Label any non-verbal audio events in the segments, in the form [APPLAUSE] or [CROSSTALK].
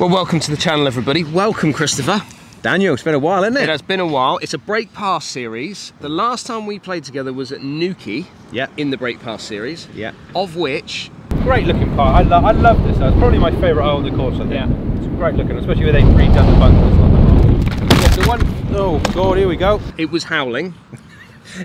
Well, welcome to the channel, everybody. Welcome, Christopher. Daniel, it's been a while, hasn't it? It has been a while. It's a Break Par series. The last time we played together was at Newquay Yeah. in the Break Par series, Yeah. of which Great looking part. I, lo I love this. It's probably my favourite hole on the course, I think. Yeah. It's great looking, especially when they've redone the bunkers. Yeah, the one, oh god, here we go. it was howling. [LAUGHS]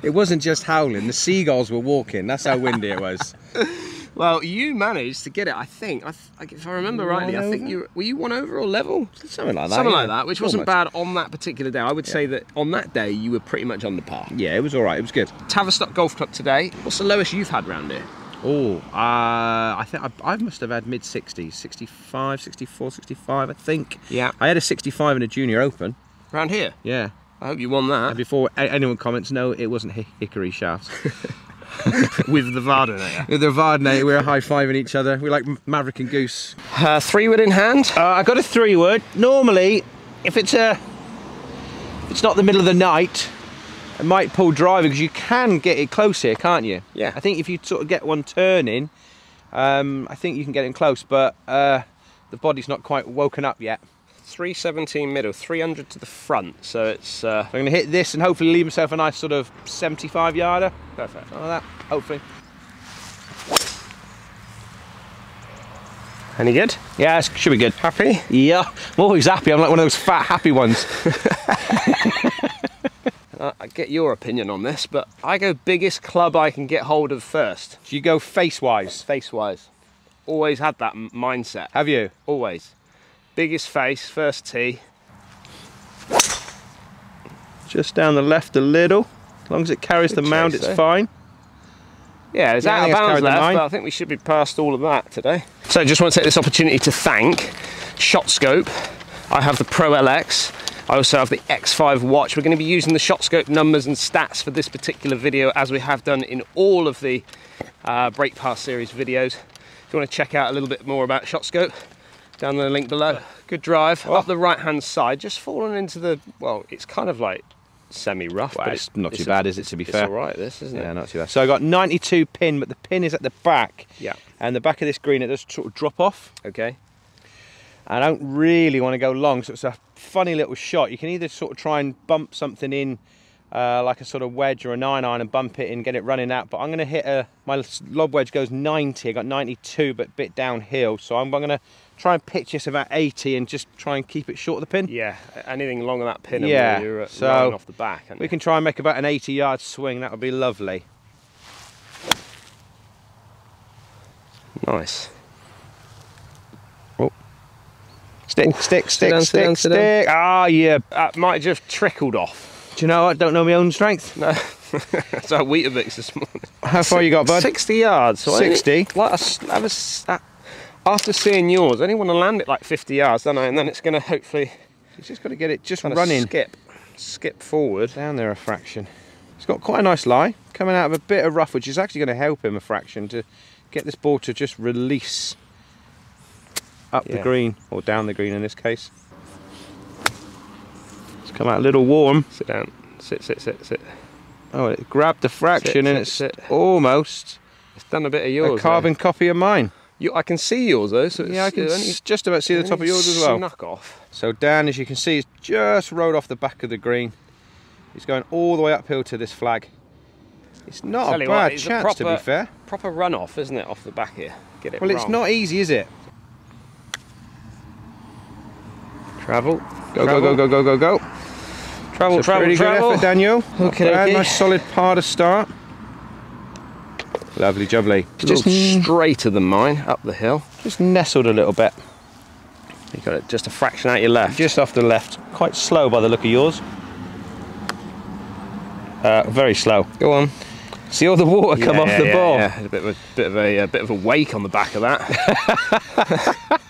It wasn't just howling, the seagulls were walking. That's how windy it was. [LAUGHS] Well, you managed to get it, I think. I th if I remember rightly, I think you were you one over or level? Something like that. Something yeah. like that, which wasn't bad on that particular day. I would say that on that day you were pretty much on the par. Yeah, it was alright, it was good. Tavistock Golf Club today. What's the lowest you've had round here? Oh, uh, I think I, I must have had mid 60s, 65, 64, 65, I think. Yeah. I had a 65 in a junior open. Round here? Yeah. I hope you won that. And before anyone comments, no, it wasn't hickory shafts. [LAUGHS] [LAUGHS] with the Vardenator. With the Vardnate, we were high fiving each other. We like Maverick and Goose. Uh, three wood in hand. Uh, I got a three wood. Normally, if it's a, if it's not the middle of the night, I might pull driver because you can get it close here, can't you? Yeah. I think if you sort of get one turning, um, I think you can get in close, but uh, the body's not quite woken up yet. 317 middle, 300 to the front. So it's uh, I'm going to hit this and hopefully leave myself a nice sort of 75 yarder. perfect. Something like that, hopefully. Any good? Yeah, it should be good. Happy? Yeah, I'm always happy. I'm like one of those fat, happy ones. [LAUGHS] I get your opinion on this, but I go biggest club I can get hold of first, Do you go face-wise? face wise. Always had that mindset. Have you? Always. Biggest face, first tee. Just down the left a little. As long as it carries Good the mound, chase, it's eh? fine. Yeah, there's Yeah, out of bounds left, but I think we should be past all of that today. So I just want to take this opportunity to thank ShotScope. I have the Pro LX. I also have the X5 watch. We're going to be using the ShotScope numbers and stats for this particular video as we have done in all of the uh, Break Par series videos. If you want to check out a little bit more about ShotScope, down the link below. Good drive, up the right hand side, just fallen into the, well, it's kind of like semi-rough, Well, but it's not too bad, is it, to be it's fair? It's all right, this, isn't Yeah, it? not too bad. So I got 92 pin, but the pin is at the back. Yeah. And the back of this green, it does sort of drop off. Okay. I don't really want to go long, so it's a funny little shot. You can either sort of try and bump something in, uh, like a sort of wedge or a nine iron, and bump it in, get it running out. But I'm going to hit a. My lob wedge goes 90. I got 92, but a bit downhill. So I'm, going to try and pitch this about 80 and just try and keep it short of the pin. Yeah, anything along that pin and Yeah, you're uh, so running off the back. We you? can try and make about an 80 yard swing. That would be lovely. Nice. Oh. Stick, stick, stick, down, sit stick, down, stick. Ah, yeah. That might have just trickled off. Do you know I Don't know my own strength. No, [LAUGHS] that's our Weetabix this morning. How far you got, bud? 60 yards. So 60? Like, have a after seeing yours, I only want to land it like 50 yards, don't I? And then it's going to hopefully You just got to get it just running skip, skip forward. down there a fraction. It's got quite a nice lie coming out of a bit of rough, which is actually going to help him a fraction to get this ball to just release up the green or down the green in this case. It's come out a little warm. Sit down. Sit, sit, sit, sit. Oh, it grabbed the fraction Sit, and sit, it's sit. almost It's done a bit of yours. a carbon copy of mine. You, I can see yours though. So it's, Yeah, I can just about see the top of yours as well. Snuck off. So Dan, as you can see, has just rode off the back of the green. He's going all the way uphill to this flag. It's not Tell a you what, bad it's a chance to be fair. Proper runoff, isn't it, off the back here? Get it Well, it's not easy, is it? Travel. Go, go, go, go, go, go, go. Travel, It's travel, pretty travel. good effort, Daniel. Okay, okay. Nice solid par to start. Lovely, jubbly. Just Just, straighter than mine up the hill. just nestled a little bit. You got it just a fraction out your left. Just off the left. Quite slow by the look of yours. Uh, very slow. Go on. See all the water come Yeah, off yeah, the yeah, ball. Yeah, a bit of a bit of a, a bit of a wake on the back of that. [LAUGHS]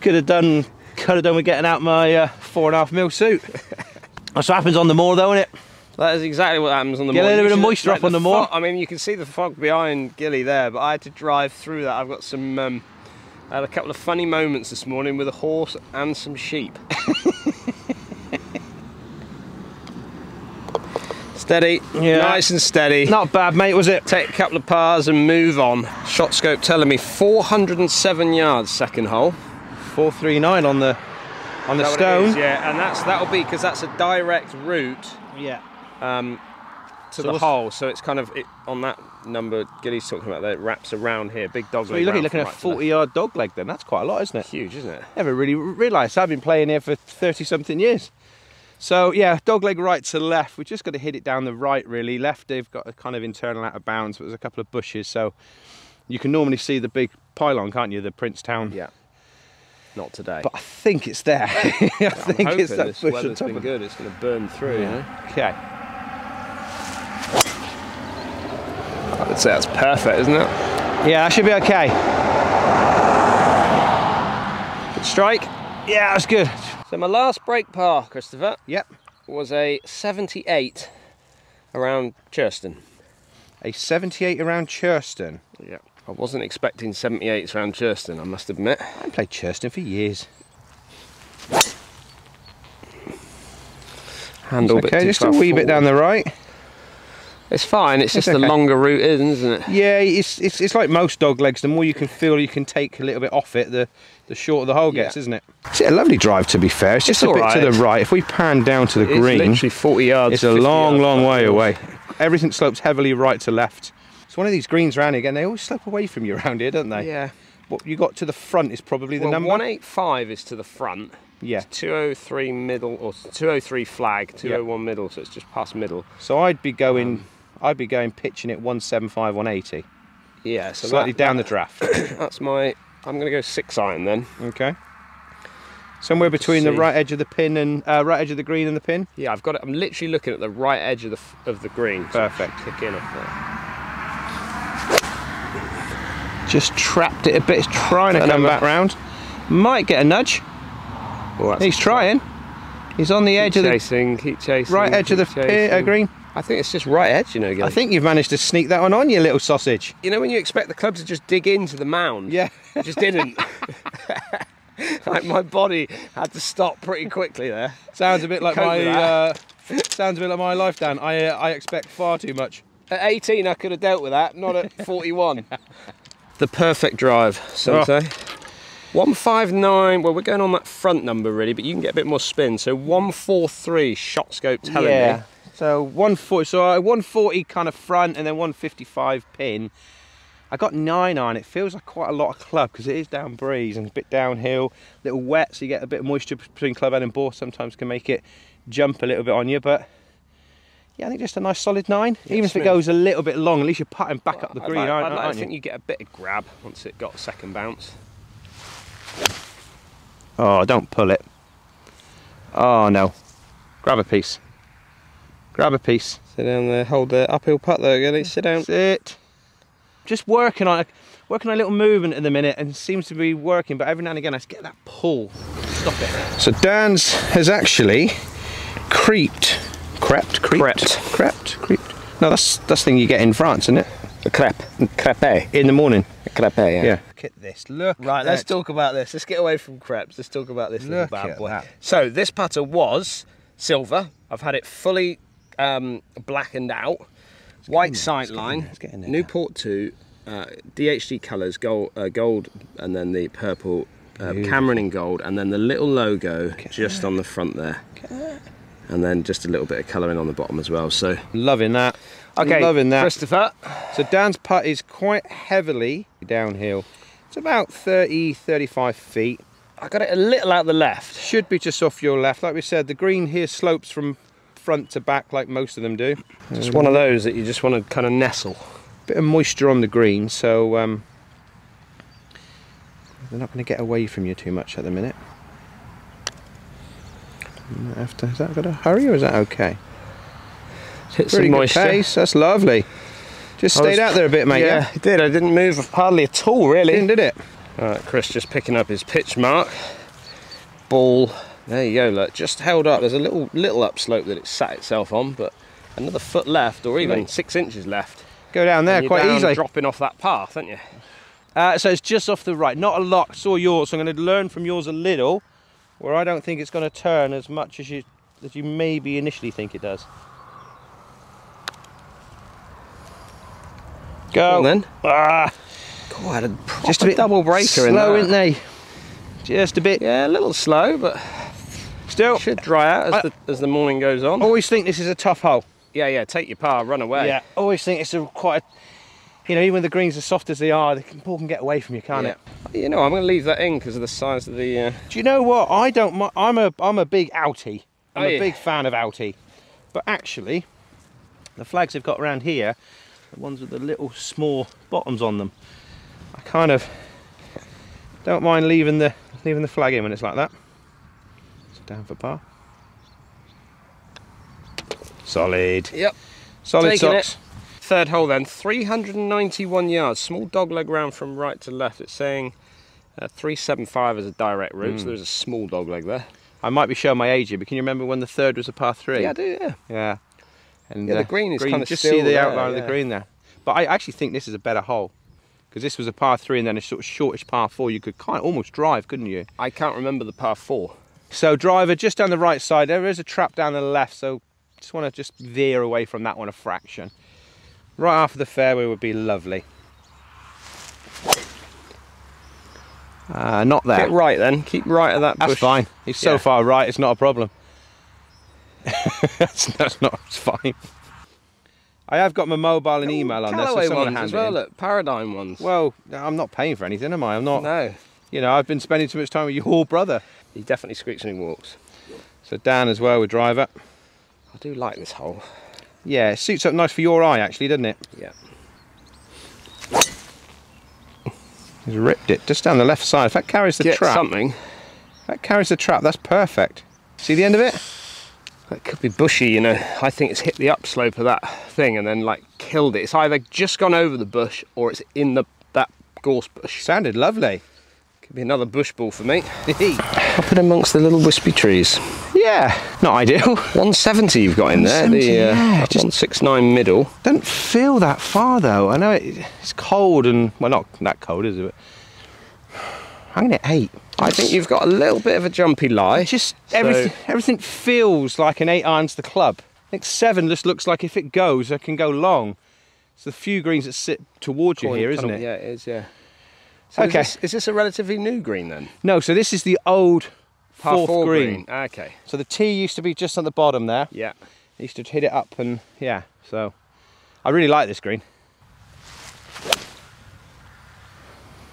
Could have done. Could have done with getting out my uh, four and a half mil suit. [LAUGHS] That's what happens on the moor, though, isn't it? That is exactly what happens on the Get a little bit of moisture up on the fog- moor. I mean, you can see the fog behind Gilly there, but I had to drive through that. I've got some. Um, I had a couple of funny moments this morning with a horse and some sheep. [LAUGHS] steady, Yeah. nice and steady. Not bad, mate, was it? Take a couple of pars and move on. ShotScope telling me 407 yards second hole. 439 on the on the Is that what it stone. is? Yeah, and that's that'll be because that's a direct route yeah. Um, to So the hole. So it's kind of it, on that number Gilly's talking about that it wraps around here. Big dog So leg you're looking, round looking from at right 40 yard dog leg then. That's quite a lot, isn't it? Huge, isn't it? Never really realised. I've been playing here for 30 something years. So yeah, dog leg right to left. We've just got to hit it down the right really. Left they've got a kind of internal out of bounds, but there's a couple of bushes. So you can normally see the big pylon, can't you? The Princetown. Yeah. Not today. But I think it's there. [LAUGHS] I I'm think it's that bush weather's been good. It's going to burn through. You know? Okay. Say that's perfect, isn't it? Yeah, that should be okay. Good strike. Yeah, that's good. So my last break par, Christopher, Yep. was a 78 around Churston. A 78 around Churston. Yeah. I wasn't expecting 78s around Churston, I must admit. I haven't played Churston for years. Handle bit okay, just a wee bit down the right. It's fine. It's just It's the [LAUGHS] longer route, isn't it? Yeah, it's, it's it's like most dog legs. The more you can feel you can take a little bit off it, the the shorter the hole gets, Yeah. isn't it? It's a lovely drive to be fair. It's just a bit all to the right. If we pan down to the It's green, literally 40 yards. it's a long, yards long way away. [LAUGHS] Everything slopes heavily right to left. It's one of these greens around here again. They always slope away from you around here, don't they? Yeah. What you got to the front is probably the Well, number. 185 is to the front. Yeah. 203 middle or 203 flag, 201 middle, so it's just past middle. So I'd be going. Um, I'd be going pitching it 175, 180, Yeah, so slightly that- down the draft. [COUGHS] That's my. I'm going to go six iron then. okay. Somewhere between the right edge of the pin and uh, right edge of the green and the pin. Yeah, I've got it. I'm literally looking at the right edge of the of the green. so Perfect. Kick in off there. Just trapped it a bit. It's trying to come back round. Might get a nudge. Well, He's trying. He's on the Keep edge of the chasing, keep chasing. right edge of the pin, uh, green. I think it's just right edge, you know. I think you've managed to sneak that one on, you little sausage. you know when you expect the club to just dig into the mound. Yeah. It just didn't. [LAUGHS] like my body had to stop pretty quickly there. Sounds a bit like Cope my. Uh, sounds a bit like my life, Dan. I uh, I expect far too much. At 18, I could have dealt with that. Not at [LAUGHS] 41. [LAUGHS] the perfect drive, some Oh. say. 159. Well, we're going on that front number really, but you can get a bit more spin. So 143 ShotScope telling me. So 140. So uh, 140 kind of front, and then 155 pin. I got nine iron. It feels like quite a lot of club because it is down breeze and a bit downhill, a little wet, so you get a bit of moisture between club head and bore. Sometimes can make it jump a little bit on you, but yeah, I think just a nice solid nine. Even if smooth. it goes a little bit long, at least you're putting back up the green, like- aren't, like aren't you? think you get a bit of grab once it got a second bounce. Oh, don't pull it. Oh no. Grab a piece. Grab a piece. Sit down there, hold the uphill putt there, Gilly. Sit down. Sit. it. Just working on working on a little movement at the minute and it seems to be working, but every now and again I just get that pull. Stop it. So Dan's has actually creeped. Crept? Creeped? Crept. Crept. Creeped. No, that's that's the thing you get in France, isn't it? A crepe. Crepe. In the morning. A crepe, yeah. Yeah. Look at this. Look. Right, let's that. talk about this. Let's get away from crepes. Let's talk about this little Look bad at boy. that. So this putter was silver. I've had it fully um, blackened out. White sight line. Let's get in there. Newport 2, uh, DHG colours, gold, uh, gold, and then the purple, uh, Cameron in gold, and then the little logo just on the front there. And then just a little bit of colouring on the bottom as well. So, Loving that. okay, Loving that. Christopher. So Dan's putt is quite heavily downhill. It's about 30, 35 feet. I got it a little out the left. Should be just off your left. Like we said, the green here slopes from front to back like most of them do. It's one of those that you just want to kind of nestle. Bit of moisture on the green, so um, they're not going to get away from you too much at the minute. You might have to, is that going to hurry or is that okay? Hit Pretty some good moisture. pace, that's lovely. Just stayed was- out there a bit, mate, yeah, yeah? it did. I didn't move hardly at all, really. Didn't, did it? All right, Chris just picking up his pitch mark. Ball. There you go. Look, just held up. There's a little little upslope that it sat itself on, but another foot left, or even six inches left. Go down there quite down easily. dropping off that path, aren't you? Uh, so it's just off the right, not a lot. Saw yours, so I'm going to learn from yours a little, where I don't think it's going to turn as much as you as you maybe initially think it does. Go on then. Ah, God, a just a bit double breaker slow, in that. isn't they? Just a bit. Yeah, a little slow, but Still, should dry out as, I- the, as the morning goes on. always think this is a tough hole. Yeah, yeah, take your par, run away. Yeah, always think it's a quite. A, you know, even when the greens are soft as they are, the ball can get away from you, can't Yeah. it? You know, I'm going to leave that in because of the size of the. Uh... Do you know what? I don't. I'm a. I'm a big outie. I'm Oh, a yeah. big fan of outie. But actually, the flags they've got around here, the ones with the little small bottoms on them, I kind of don't mind leaving the leaving the flag in when it's like that. Down for par. Solid. Yep. Solid Taking socks. it. Third hole then, 391 yards, small dogleg round from right to left. It's saying uh, 375 as a direct route, Hmm. so there's a small dogleg there. I might be showing my age here, but can you remember when the third was a par three? Yeah, I do, yeah. Yeah. And uh, Yeah, the green is kinda just still see the there, outline of the green there. But I actually think this is a better hole because this was a par three and then a sort of shortish par four. You could kind of almost drive, couldn't you? I can't remember the par four. So driver just down the right side. There is a trap down the left, so just want to just veer away from that one a fraction. Right after the fairway would be lovely. Uh, not there. Get right then, keep right of that That's bush. fine. He's so Yeah. far right, it's not a problem. [LAUGHS] that's, that's not, it's fine. I have got my mobile and email on there, so Callaway someone ones as well, look, Paradigm ones. Well, I'm not paying for anything, am I? I'm not. no, You know, I've been spending too much time with your brother. he definitely squeaks when he walks. So Dan as well with driver. I do like this hole. Yeah, it suits up nice for your eye, actually, doesn't it? Yeah. He's ripped it just down the left side. If that carries the Get trap, something. that carries the trap. That's perfect. See the end of it? That could be bushy, you know. I think it's hit the upslope of that thing and then like killed it. It's either just gone over the bush or it's in the that gorse bush. Sounded lovely. Be another bush ball for me. [LAUGHS] Up in amongst the little wispy trees. yeah, not ideal. [LAUGHS] 170 you've got in there. The uh, yeah, just- 169 middle. Don't feel that far though. I know it, it's cold and well, not that cold, is it? I'm gonna eight. I think you've got a little bit of a jumpy lie. just So- everything. Everything feels like an eight irons the club. I think seven just looks like if it goes, it can go long. It's the few greens that sit towards you here, isn't it? Yeah, it is, yeah. So Okay. Is this, is this a relatively new green then? No, so this is the old Par fourth four green. Ah, okay. So the tee used to be just on the bottom there. Yeah. I used to hit it up and yeah. So I really like this green.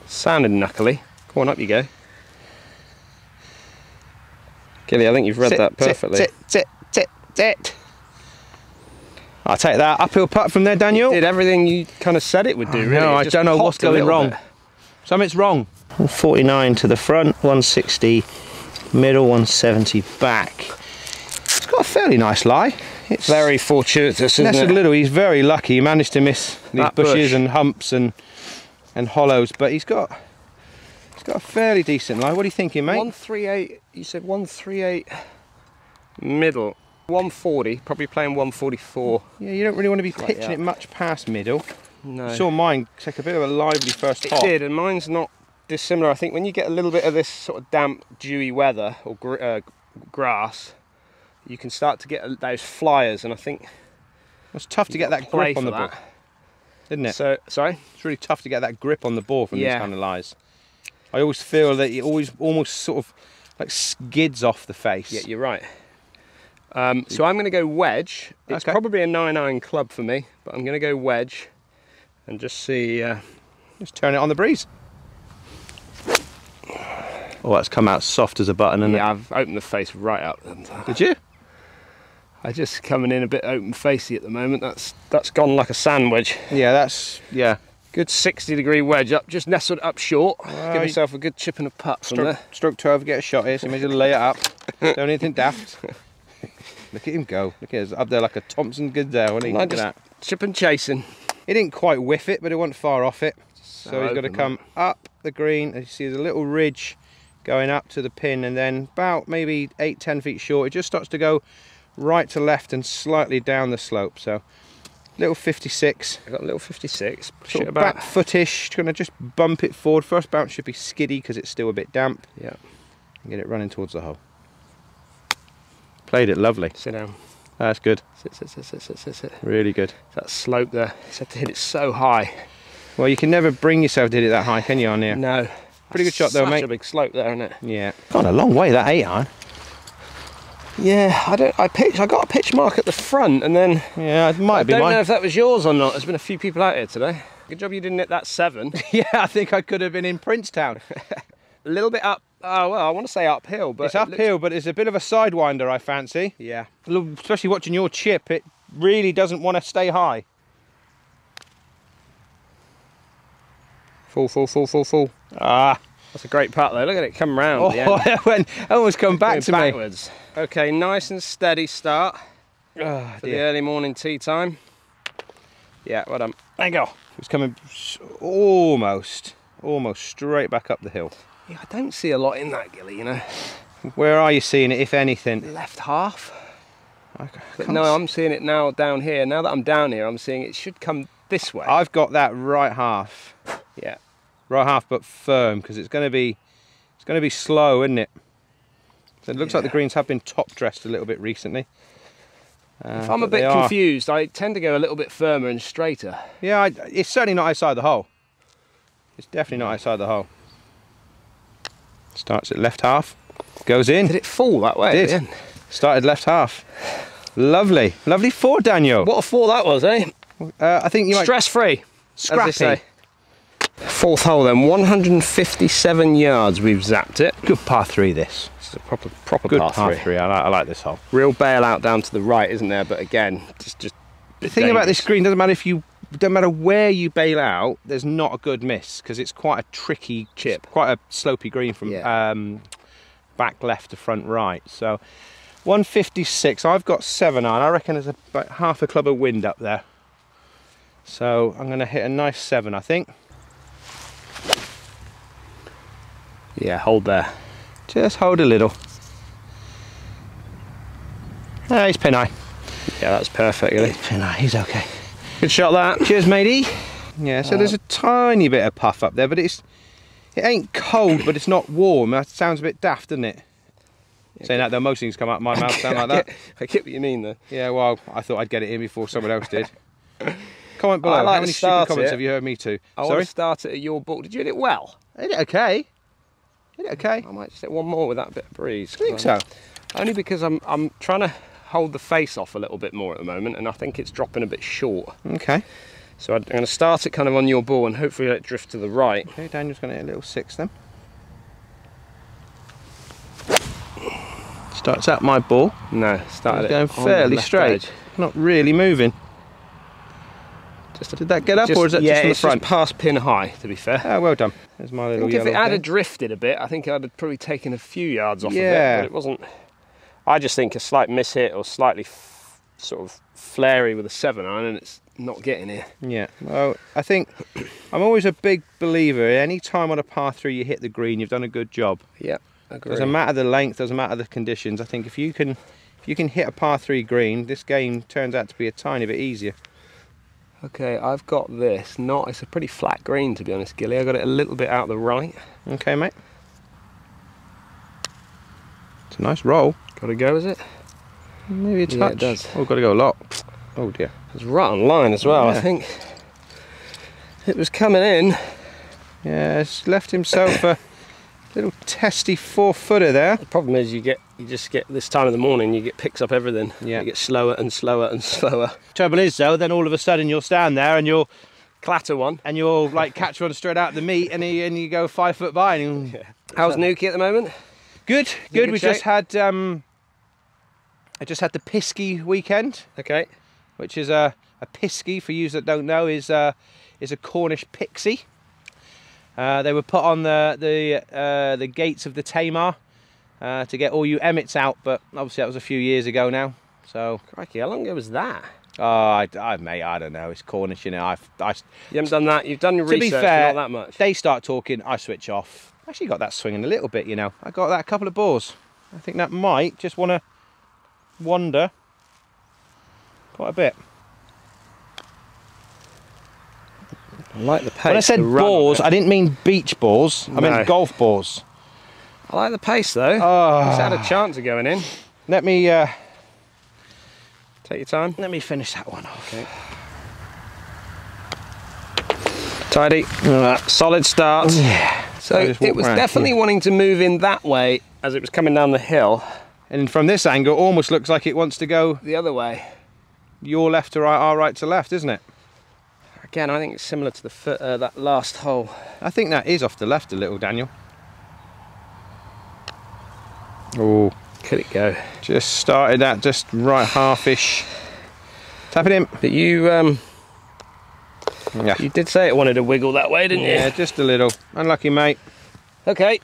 Sounded knuckly. Go on, up you go. Gilly, I think you've read Sit, that perfectly. Sit, sit, sit, sit. I'll take that uphill putt from there, Daniel. Did everything you kind of said it would do, I really. It I don't know what's going wrong. bit. Something's wrong. 149 to the front, 160 middle, 170 back. It's got a fairly nice lie. It's Very fortuitous, isn't Nested it? Little, he's very lucky. He managed to miss these That bushes bush. and humps and and hollows, but he's got he's got a fairly decent lie. What are you thinking, mate? 138, you said 138 middle. 140, probably playing 144. Yeah, you don't really want to be pitching it much past middle. No. Saw mine take a bit of a lively first It hop. did, and mine's not dissimilar. I think when you get a little bit of this sort of damp, dewy weather or gr- uh, grass, you can start to get those flyers, and I think It's tough to get that grip on the for ball, that. isn't it? So, sorry. It's really tough to get that grip on the ball from Yeah. these kind of lies. I always feel that it always almost sort of like skids off the face. Yeah, you're right. Um, so I'm going to go wedge. It's Okay. probably a 9 iron club for me, but I'm going to go wedge and just see. Uh, Just turn it on the breeze. Oh, that's come out soft as a button, and yeah, I've opened the face right up. Uh, Did you? [LAUGHS] I just coming in a bit open facey at the moment. That's that's gone like a sandwich. Yeah, that's yeah. Good 60 degree wedge up, just nestled up short. Well, Give yourself a good chip and a putt from Stroke, there. stroke 12, get a shot here, so you well lay it up. [LAUGHS] Don't anything daft. Look at him go. Look at him, up there like a Thomson gazelle, isn't he? I Look at that. chip and chasing. He didn't quite whiff it, but it wasn't far off it. So So he's got to come up the green. As you see, there's a little ridge going up to the pin, and then about maybe eight, ten feet short, it just starts to go right to left and slightly down the slope. So, little 56, I got a little 56. Sort of back footish. Going to just bump it forward. First bounce should be skiddy because it's still a bit damp. Yeah, And get it running towards the hole. Played it lovely. sit down. That's good. Sit, sit, sit, sit, sit, sit, sit. Really good. That slope there. It's had to hit it so high. Well, you can never bring yourself to hit it that high, can you, on here? No. Pretty good shot though, Such mate. a big slope there, isn't it? Yeah. Gone a long way that eight iron. Yeah, I don't. I pitch. I got a pitch mark at the front, and then Yeah, it might I be don't mine. know if that was yours or not. There's been a few people out here today. Good job you didn't hit that seven. [LAUGHS] yeah, I think I could have been in Princetown. [LAUGHS] a little bit up. Oh well, I want to say uphill, but it's it uphill, but it's a bit of a sidewinder, I fancy. Yeah. Especially watching your chip, it really doesn't want to stay high. Full, full, full, full, full. Ah, That's a great putt though. Look at it come round. oh, [LAUGHS] end. it went, almost come back to me. backwards. Okay, nice and steady start Oh, for the early morning tea time. Yeah, well done. There you go. It's coming almost, almost straight back up the hill. Yeah, I don't see a lot in that gilly, you know. Where are you seeing it, if anything? Left half. No, I'm seeing it now down here. Now that I'm down here, I'm seeing it should come this way. I've got that right half, yeah. right half, but firm because it's going to be, it's going to be slow, isn't it? So it looks like the greens have been top dressed a little bit recently. Uh, If I'm a bit confused, I tend to go a little bit firmer and straighter. Yeah, I, it's certainly not outside the hole. It's definitely not outside the hole. Starts at left half, goes in. Did it fall that way? at Did. Started left half. Lovely, lovely four, Daniel. What a four that was, eh? Uh, I think you might Stress free. scrappy. Fourth hole then, 157 yards we've zapped it. Good par three. This This is a proper proper good par, par three. three. I like, I like this hole. Real bailout down to the right, isn't there? But again, just just The thing about this dangerous. green doesn't matter if you don't matter where you bail out. There's not a good miss because it's quite a tricky Chip. quite a slopy green from Yeah. um, back left to front right. So 156. I've got seven iron. I reckon there's about half a club of wind up there. So I'm going to hit a nice seven. I think. Yeah, hold there. Just hold a little. Ah, he's pin eye. Yeah, that's perfect. Really. Pin eye. He's okay. Good shot that. Cheers, matey. Yeah, so there's a tiny bit of puff up there, but it's it ain't cold, but it's not warm. That sounds a bit daft, doesn't it? Saying that, though, most things come out of my mouth sound like I that. get, I get what you mean though. Yeah, well, I thought I'd get it in before someone else did. Comment below. I like How many stupid comments it. have you heard me to? I want Sorry, to start it at your ball. Did you hit it well? hit it okay. Hit it okay. I might just hit one more with that bit of breeze. I think so. Only because I'm I'm trying to hold the face off a little bit more at the moment, and I think it's dropping a bit short. Okay. So I'm going to start it kind of on your ball, and hopefully let it drift to the right. Okay, Daniel's going to hit a little six then. Starts at my ball. No, started He's it going fairly straight. edge. Not really moving. Just a, Did that get up just- or is that yeah, just from the it's front? past pin high. To be fair. Ah, well done. There's my I little think if it had drifted a bit, I think I'd have probably taken a few yards off Yeah. of it, but it wasn't. I just think a slight miss hit or slightly sort of flary with a seven iron, and it's not getting here. Yeah, well, I think [COUGHS] I'm always a big believer. Any time on a par three you hit the green, you've done a good job. Yeah, agree. Doesn't matter the length, doesn't matter the conditions. I think if you can, if you can hit a par three green, this game turns out to be a tiny bit easier. Okay, I've got this. Not. It's a pretty flat green, to be honest, Gilly. I got it a little bit out the right. Okay, mate. It's a nice roll. Got to go, is it? Maybe a touch. Yeah, it does. Oh, got to go a lot. Oh dear. It's right on line as well. I think it was coming in. Yeah, it's left himself a little testy four footer there. The problem is, you get you just get this time of the morning. You get picks up everything. Yeah. You get slower and slower and [LAUGHS] slower. Trouble is though, then all of a sudden you'll stand there and you'll Clatter one. and you'll like catch one straight out the meat and, he, and you go five foot by and [LAUGHS] you How's Newquay at the moment? good good good we just had um I just had the Pisky weekend Okay. which is a, a Pisky for you that don't know is uh is a Cornish pixie uh, they were put on the the uh, the gates of the Tamar uh, to get all you emmets out but obviously that was a few years ago now so Crikey, how long ago was that? oh I, I mate I don't know it's Cornish you know I've, I You haven't done that. You've done your To be fair, not that much. they start talking, I switch off. Actually got that swinging a little bit, you know. I got that a couple of balls. I think that might just want to wander quite a bit. I like the pace. when I said balls. I didn't mean beach balls. I No. meant golf balls. I like the pace though. Oh, It's had a chance of going in. let me uh, Take your time. let me finish that one off. Okay. Tidy. Solid start. Yeah. So I it was round definitely here. wanting to move in that way as it was coming down the hill, And from this angle, almost looks like it wants to go the other way. your left to right, our right to left, isn't it? Again, I think it's similar to the fir- uh, that last hole. I think that is off the left a little, Daniel. Oh, Could it go? just started at just right half-ish. Tap it in. But you um, Yeah. you did say it wanted to wiggle that way, didn't Yeah, you? Yeah, just a little. Unlucky, mate. Okay.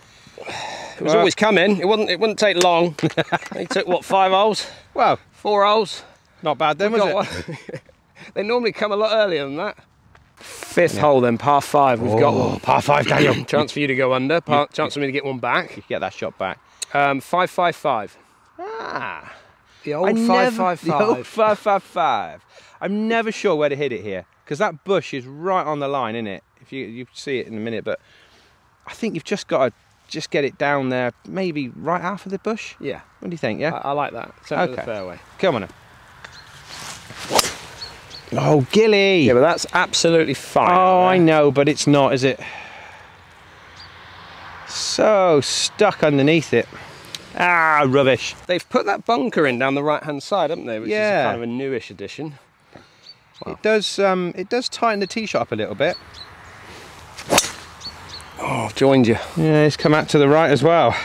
It was Well- always coming. It wouldn't. It wouldn't take long. [LAUGHS] he took what five holes, Well, four holes. not bad then, We was it? [LAUGHS] they normally come a lot earlier than that. Fifth hole, then par five. We've got Oh, one. par five, Daniel. [COUGHS] Chance for you to go under. Par- chance for me to get one back. You get that shot back. Um, five five five. Ah. The I old five never- five [LAUGHS] the old five. five five five. I'm never sure where to hit it here because that bush is right on the line, isn't it? If you you see it in a minute, but I think you've just got to just get it down there, maybe right of the bush. Yeah, What do you think? Yeah, I, I like that. Centre Okay. fairway. come on. Then. Oh, Gilly! Yeah, but that's absolutely fine. oh, I know, but it's not, is it? So stuck underneath it. Ah, rubbish. They've put that bunker in down the right hand side, haven't they? Which Yeah. is kind of a newish addition. It does. Um, it does tighten the tee shot up a little bit. Oh, I've joined you. Yeah, he's come out to the right as well.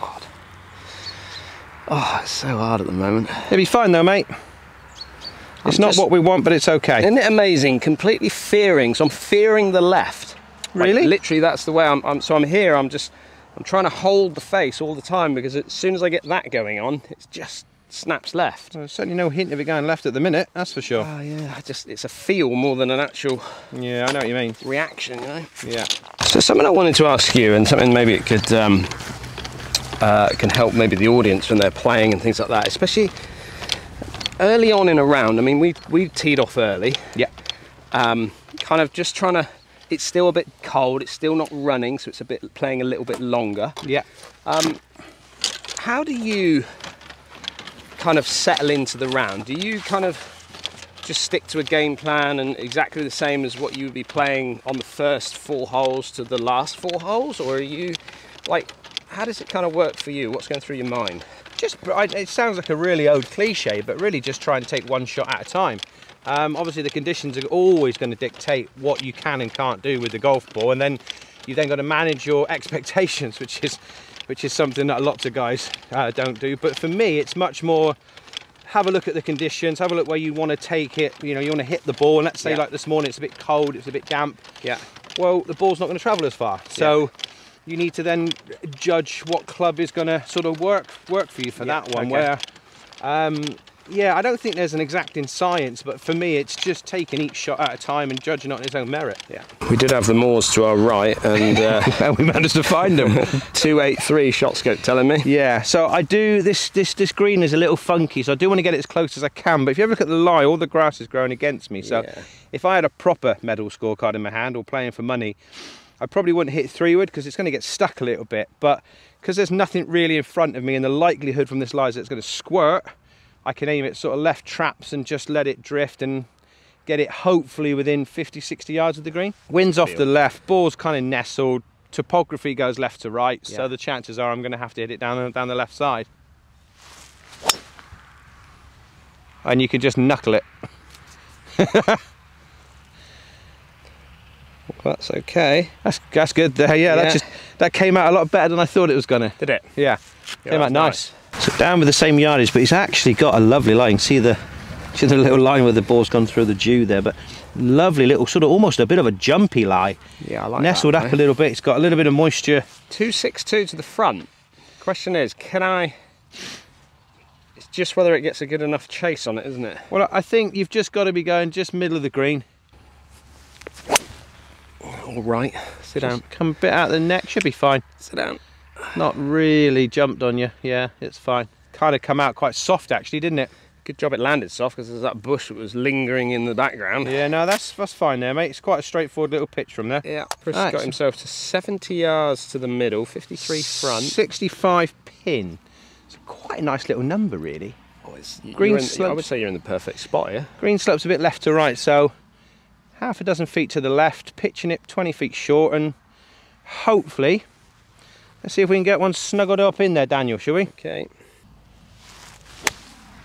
God. Oh, it's so hard at the moment. It'll be fine though, mate. It's I'm not just- what we want, but it's okay. Isn't it amazing? Completely fearing. So I'm fearing the left. Like, Really? literally, that's the way I'm, I'm. So I'm here. I'm just. I'm trying to hold the face all the time because as soon as I get that going on, it's just snaps left. There's certainly no hint of it going left at the minute, that's for sure. Oh yeah, I just it's a feel more than an actual Yeah, I know what you mean. reaction, you know. Yeah. So something I wanted to ask you, and something maybe it could um, uh, can help maybe the audience when they're playing and things like that, especially early on in a round. I mean, we we teed off early, Yeah. um, kind of just trying to. It's still a bit cold. It's still not running, so it's a bit playing a little bit longer. Yeah. um, How do you kind of settle into the round? Do you kind of just stick to a game plan and exactly the same as what you would be playing on the first four holes to the last four holes, or are you like, how does it kind of work for you? What's going through your mind? Just, it sounds like a really old cliche, but really just try and take one shot at a time. Um, obviously, the conditions are always going to dictate what you can and can't do with the golf ball, and then you've then got to manage your [LAUGHS] expectations, which is, which is something that lots of guys uh, don't do. But for me, it's much more have a look at the conditions, have a look where you want to take it. You know, you want to hit the ball, and let's say Yeah. like this morning, it's a bit cold, it's a bit damp. Yeah. well, the ball's not going to travel as far. So you need to then judge what club is going to sort of work work for you for Yeah, that one. okay. Where, um, yeah, I don't think there's an exacting science, but for me, it's just taking each shot at a time and judging on its own merit. Yeah. We did have the Moors to our right, and uh, [LAUGHS] and we managed to find them. [LAUGHS] 283 ShotScope telling me. yeah, so I do this. This this green is a little funky, so I do want to get it as close as I can. But if you ever look at the lie, all the grass is growing against me. So Yeah. if I had a proper medal scorecard in my hand or playing for money, I probably wouldn't hit three wood because it's going to get stuck a little bit. But because there's nothing really in front of me, and the likelihood from this lie is that it's going to squirt, I can aim it sort of left traps and just let it drift and get it hopefully within 50, 60 yards of the green. Wind's off the left, ball's kind of nestled. Topography goes left to right, so the chances are I'm going to have to hit it down down the left side. And you can just knuckle it. [LAUGHS] That's okay. That's that's good there. Yeah, that just that came out a lot better than I thought it was gonna. Did it? Yeah, Yeah, came out that's nice. So down with the same yardage, but he's actually got a lovely line. See the see the little line where the ball's gone through the dew there, but lovely little sort of almost a bit of a jumpy lie. Yeah, I like Nestled that, up eh? a little bit. It's got a little bit of moisture. 262 to the front. Question is, can I? It's just whether it gets a good enough chase on it, isn't it? Well, I think you've just got to be going just middle of the green. All right. Sit down. Come a bit out of the neck, should be fine. Sit down. Not really jumped on you. Yeah, it's fine. Kind of come out quite soft actually, didn't it? Good job it landed soft because there's that bush that was lingering in the background. Yeah, no, that's that's fine there, mate. It's quite a straightforward little pitch from there. Yeah, Chris Nice. got himself to 70 yards to the middle, 53 front. 65 pin. It's quite a nice little number, really. Oh, it's, Green Green I would say you're in the perfect spot here. Green slopes a bit left to right, so half a dozen feet to the left, pitching it 20 feet short, and hopefully, let's see if we can get one snuggled up in there, Daniel, shall we? Okay,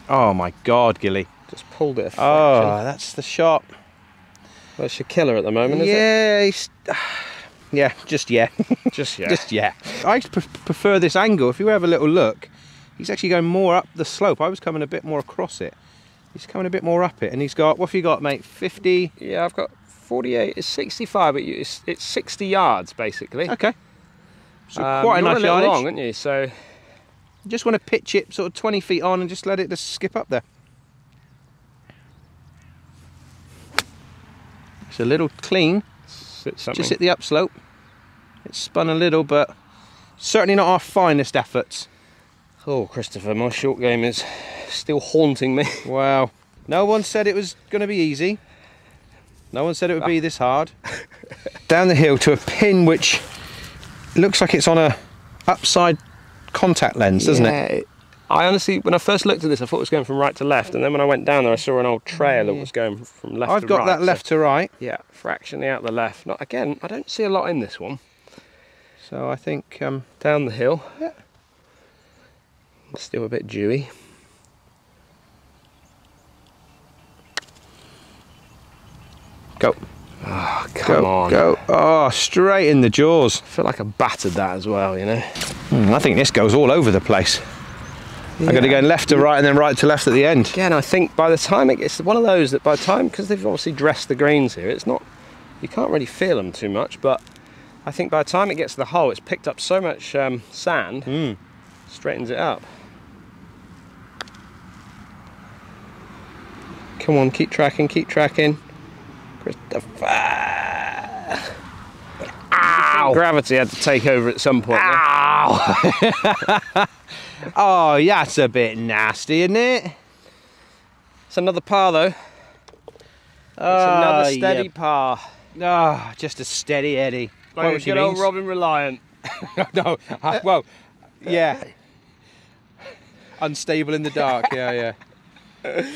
Oh my God, Gilly. just pulled it a. Oh, that's the shot. Well, it's your killer at the moment, is yeah, he's, [SIGHS] yeah, just yeah. [LAUGHS] Just yeah. just yeah. I prefer this angle. If you have a little look, he's actually going more up the slope. I was coming a bit more across it. He's coming a bit more up it, and he's got what have you got, mate? Fifty. Yeah, I've got 48. It's 65, but it's, it's 60 yards basically. Okay. So Um, quite a nice a yardage. long, aren't you? So you Just want to pitch it sort of 20 feet on and just let it just skip up there. It's a little clean, just hit the upslope. It's spun a little, but certainly not our finest efforts. Oh, Christopher, my short game is still haunting me. [LAUGHS] Wow. No one said it was going to be easy. No one said it would be this hard. Down the hill to a pin which looks like it's on a upside contact lens, doesn't it? it? I honestly, when I first looked at this, I thought it was going from right to left, and then when I went down there, I saw an old trail that was going from left I've got right. that so- left to right, yeah, fractionally out the left. Not again. I don't see a lot in this one. so I think um, Down the hill. Yeah. Still a bit dewy. go, Oh, come go, on. go. Oh, straight in the jaws. I feel like I battered that as well, you know. Hmm, I think this goes all over the place. I'm going to go left to right and then right to left at the end. Again, I think by the time it gets one of those that by the time because they've obviously dressed the greens here, it's not you can't really feel them too much. But I think by the time it gets to the hole, it's picked up so much um, sand, Mm. straightens it up. Come on, keep tracking, keep tracking, Christopher. Ow! Gravity had to take over at some point. Ow! [LAUGHS] oh, that's a bit nasty, isn't it? It's another par though. It's ah, another Oh, steady par. Ah, just a steady Eddie. Like Quite a good old. Robin Reliant. [LAUGHS] no, I- uh, uh, well, yeah. Unstable in the dark. Yeah, yeah. [LAUGHS]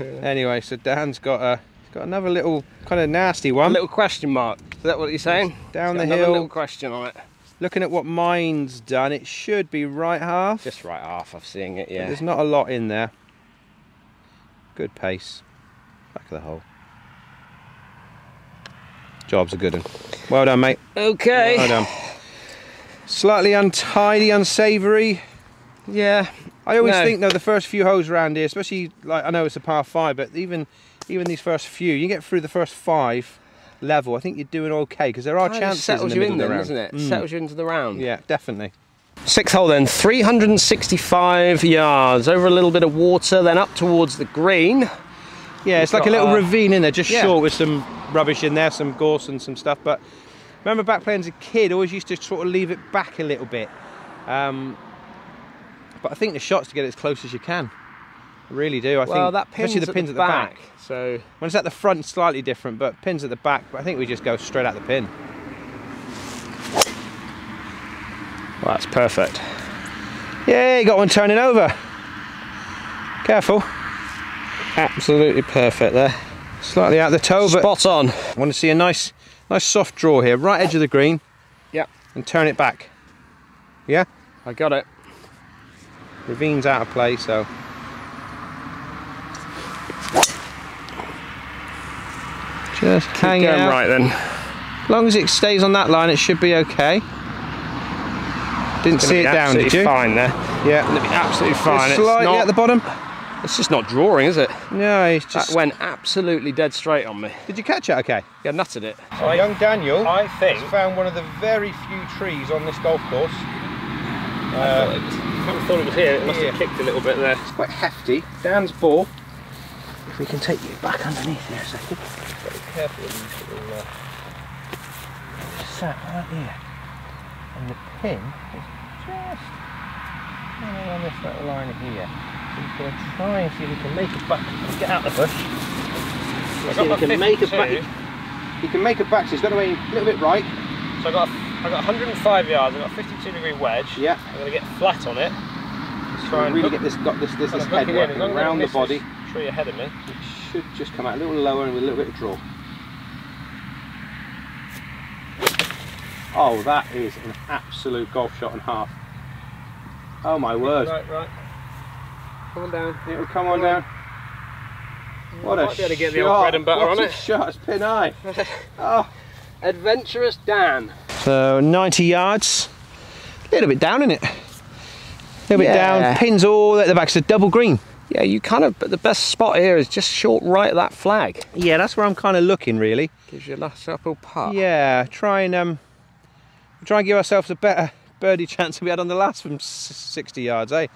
[LAUGHS] Anyway, so Dan's got a got another little kind of nasty A one. little question mark. Is that what you're saying? Down the hill. little question on it. Looking at what mine's done, it should be right half. Just right half of seeing it, but yeah. There's not a lot in there. Good pace. Back of the hole. Job's a good one. Well done, mate. Okay. Well done. Slightly untidy, unsavoury. Yeah. I always No. think though the first few holes around here, especially like I know it's a par five, but even even these first few, you get through the first five level. I think you're doing okay because there are Kind chances settles in the you in of the round. doesn't it? Mm. Settles you into the round. Yeah, definitely. Sixth hole then, 365 yards. Over a little bit of water, then up towards the green. Yeah, it's You've like a little ravine in there, just yeah. short with some rubbish in there, some gorse and some stuff. But remember back playing as a kid, always used to sort of leave it back a little bit. Um, but I think the shot's to get it as close as you can. I really do. I well, think that pin's especially the at pins the at the back. back. So, When it's at the front, slightly different, but pins at the back. But I think we just go straight at the pin. well, that's perfect. Yeah, you got one turning over. Careful. Absolutely perfect there. Slightly out the toe, but Spot on. I want to see a nice, nice soft draw here, right edge of the green, Yeah, and turn it back. Yeah, I got it. Ravine's out of play, so just Keep hang going out. right then. As long as it stays on that line, it should be okay. Didn't see it down, did absolutely you? fine there. Yeah. Gonna be absolutely fine. It's, Slightly not, at the bottom. it's just not drawing, is it? No, it's just. That went absolutely dead straight on me. Did you catch it? Okay. Yeah, nutted it. So young Daniel I think- has found one of the very few trees on this golf course. I Uh, thought it was here. It must yeah. have kicked a little bit there. it's quite hefty. Dan's ball. If we can take you back underneath here a second. Very careful with these little. Uh, Sat right here. And the pin is just running on this little line here. So we're going to try and see if we can make it back. Get out the bush. I See if got we my can make it back. You can make it back, so it's got to aim a little bit right. So I got I got 105 yards. I've got a 52 degree wedge. Yeah. I'm gonna get flat on it. Let's try and really hook- get this got this this, try this head it in. Working long as I around the miss body. this tree ahead of me. It should just come out a little lower and with a little bit of draw. Oh, that is an absolute golf shot and half. Oh my word. Right, right. Come on down. It'll come on down. What a might be able to get shot. the old bread and butter what on a shot, it's pin eye. [LAUGHS] oh. Adventurous Dan. So 90 yards. A little bit down in it. A little bit down. Pins all at the back. so double green. Yeah, you kind of, but the best spot here is just short right of that flag. Yeah, that's where I'm kind of looking really. Gives you a nice uphill putt. Yeah, try and um, try and give ourselves a better birdie chance than we had on the last from 60 yards, eh?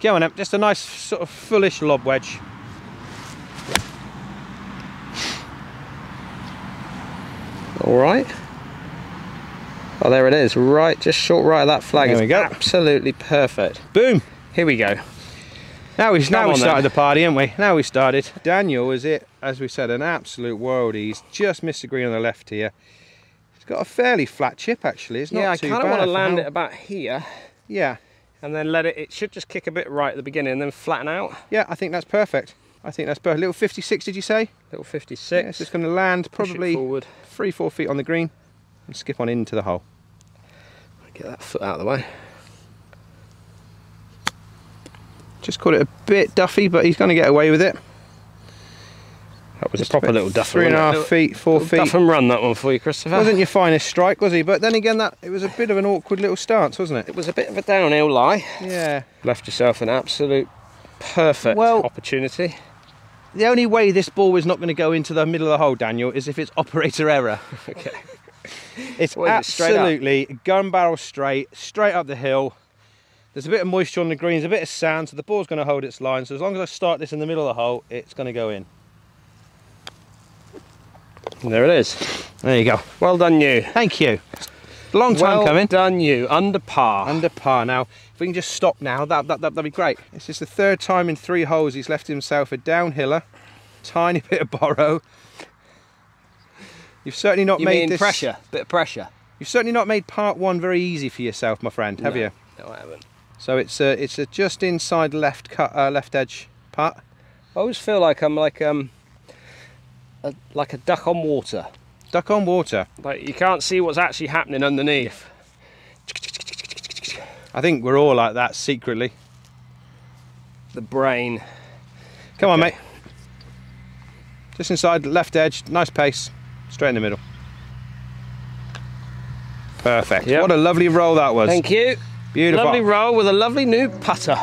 Go on, just a nice sort of foolish lob wedge. All right. Oh, there it is. Right, just short right of that flag. There we go. Absolutely perfect. Boom! Here we go. Now we now we then. started the party, haven't we? Now we started. Daniel is it, as we said, an absolute worldie. He's just missed the green on the left here. He's got a fairly flat chip actually. It's not yeah, I kind of want to land how- it about here Yeah, and then let it. It should just kick a bit right at the beginning and then flatten out. yeah, I think that's perfect. I think that's perfect. Little 56, did you say? Little Yeah, 56. it's just going to land probably three, four feet on the green and skip on into the hole. Get that foot out of the way. Just caught it a bit duffy, but he's going to get away with it. That was Just a proper little duffer. Three and a half feet, four feet. Duff and run that one for you, Christopher. Wasn't your finest strike, was he? But then again, that it was a bit of an awkward little stance, wasn't it? It was a bit of a downhill lie. Yeah. Left yourself an absolute perfect Well- opportunity. The only way this ball is not going to go into the middle of the hole, Daniel, is if it's operator error. [LAUGHS] Okay. It's is it, absolutely gun barrel straight, straight up the hill. There's a bit of moisture on the greens, a bit of sand, so the ball's going to hold its line. So as long as I start this in the middle of the hole, it's going to go in. And there it is. There you go. Well done, you. Thank you. Long time well coming. Well done, you. Under par. Under par now. If we can just stop now, that, that, that, that'd be great. It's just the third time in three holes he's left himself a downhiller, tiny [LAUGHS] bit of borrow. You've certainly not you made this. pressure? Bit of pressure. You've certainly not made part one very easy for yourself, my friend, have No. you? No, I haven't. So it's a, it's a just inside left cut, uh, left edge putt. I always feel like I'm like um, a, like a duck on water. Duck on water. Like you can't see what's actually happening underneath. I think we're all like that secretly. The brain. Come on, mate. Just inside left edge, nice pace, straight in the middle. Perfect. Yep. What a lovely roll that was. Thank you. Beautiful. Lovely roll with a lovely new putter.